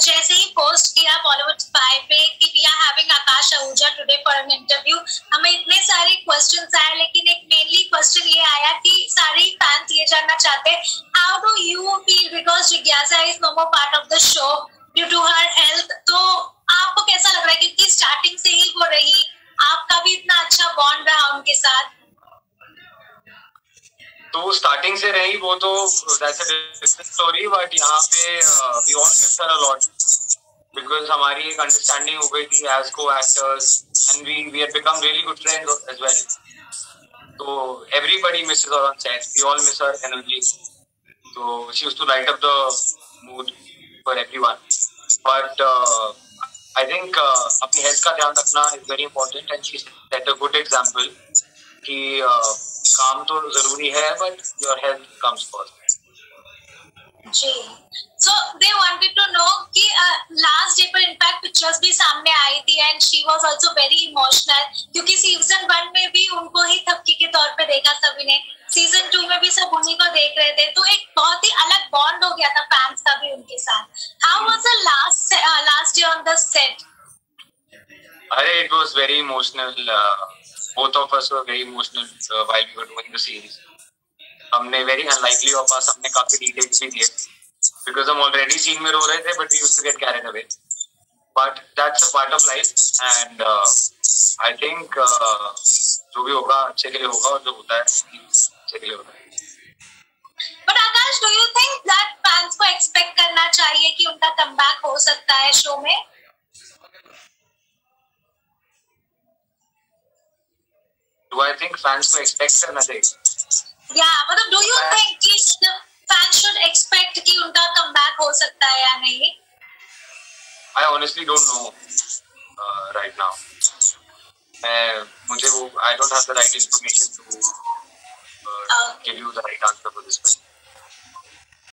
जैसे ही पोस्ट किया बॉलीवुड स्पाई पे कि we are having Akash Ahuja today for an interview हमें इतने सारे क्वेश्चंस आए, लेकिन एक मेनली क्वेश्चन ये आया कि सारे फैंस ये जानना चाहते how do you feel because जिज्ञासा is no more part of the show due to her health तो आपको कैसा लग रहा है क्योंकि स्टार्टिंग से ही वो रही? आपका भी इतना अच्छा बॉन्ड रहा उनके साथ? तो स्टार्टिंग से रही वो तो स्टोरी बट यहाँ पे वी ऑल लॉट बिकॉज़ हमारी एक अंडरस्टैंडिंग हो गई थी एज को actors and we we have become really good friends as well तो everybody misses her on set we all miss her energy तो she used to light up the mood for everyone but I think अपनी हेल्थ का ध्यान रखना is very important and she set a good example कि uh, काम तो ज़रूरी है but your health comes first ji. So they wanted to know कि लास्ट डे पर इनफैक्ट पिक्चर्स भी सामने आई थी and she was also very emotional क्योंकि सीज़न वन में भी उनको ही थपकी के तौर पे देखा सभी ने। सीज़न टू में भी सब उन्हीं को देख रहे थे। तो एक बहुत ही अलग बॉन्ड हो गया था फैंस का भी उनके साथ। How was the last last day on the set अरे it was very emotional both of us were very emotional uh, while we were doing the series. हमने very unlikely of us हमने काफ़ी details भी दिए because हम already scene में रो रहे थे used to get carried away. But that's a part of life and uh, I think uh, जो भी होगा अच्छे के लिए होगा और जो होता है अच्छे के लिए होता है. You think that fans को expect करना चाहिए कि उनका comeback हो सकता है show में? Do I think fans को expect करना चाहिए yeah मतलब do you think कि fans should expect कि उनका comeback हो सकता है या नहीं I honestly don't know uh, right now मैं मुझे वो I don't have the right information to uh, okay. give you the right answer for this question